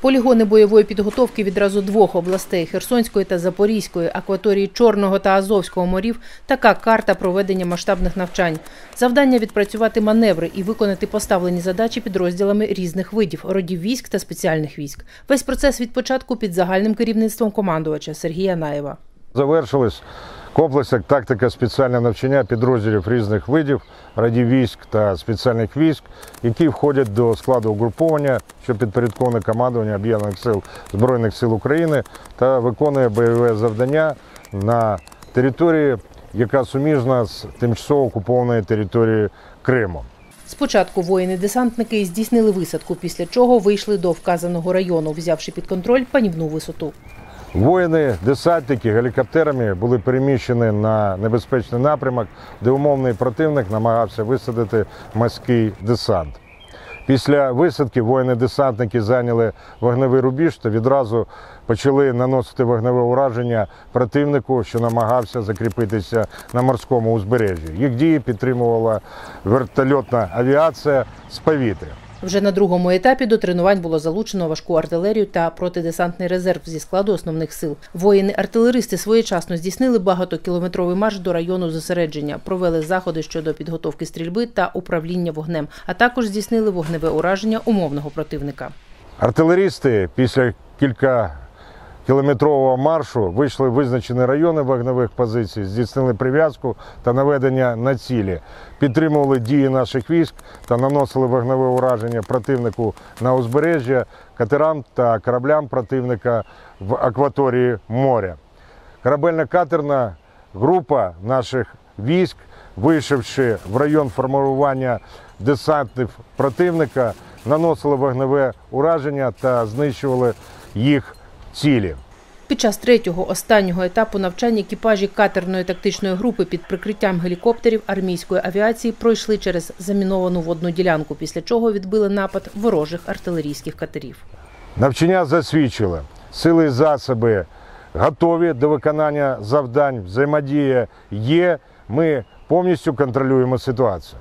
Полігони бойової підготовки відразу двох областей Херсонської та Запорізької, акваторії Чорного та Азовського морів – така карта проведення масштабних навчань. Завдання відпрацювати маневри і виконати поставлені задачі підрозділами різних видів – родів військ та спеціальних військ. Весь процес від початку під загальним керівництвом командувача Сергія Наєва. Завершилась як тактика спеціальне навчання підрозділів різних видів, радів військ та спеціальних військ, які входять до складу угруповання, що підпорядковане командування Об'єднаних сил Збройних сил України та виконує бойове завдання на території, яка суміжна з тимчасово окупованою територією Криму. Спочатку воїни-десантники здійснили висадку, після чого вийшли до вказаного району, взявши під контроль панівну висоту. Воїни, десантники гелікоптерами були переміщені на небезпечний напрямок, де умовний противник намагався висадити морський десант. Після висадки воїни-десантники зайняли вогневий рубіж та відразу почали наносити вогневе ураження противнику, що намагався закріпитися на морському узбережжі. Їх дії підтримувала вертольотна авіація з повітря. Вже на другому етапі до тренувань було залучено важку артилерію та протидесантний резерв зі складу основних сил. Воїни-артилеристи своєчасно здійснили багатокілометровий марш до району зосередження, провели заходи щодо підготовки стрільби та управління вогнем, а також здійснили вогневе ураження умовного противника. Артилерісти після кілька кілометрового маршу вийшли визначені райони вогневих позицій, здійснили прив'язку та наведення на цілі, підтримували дії наших військ та наносили вогневе ураження противнику на узбережжя, катерам та кораблям противника в акваторії моря. Корабельно-катерна група наших військ, вийшовши в район формування десантів противника, наносили вогневе ураження та знищували їх цілі. Під час третього останнього етапу навчань екіпажі катерної тактичної групи під прикриттям гелікоптерів армійської авіації пройшли через заміновану водну ділянку, після чого відбили напад ворожих артилерійських катерів. Навчання засвідчило, сили і засоби готові до виконання завдань, взаємодія є. Ми повністю контролюємо ситуацію.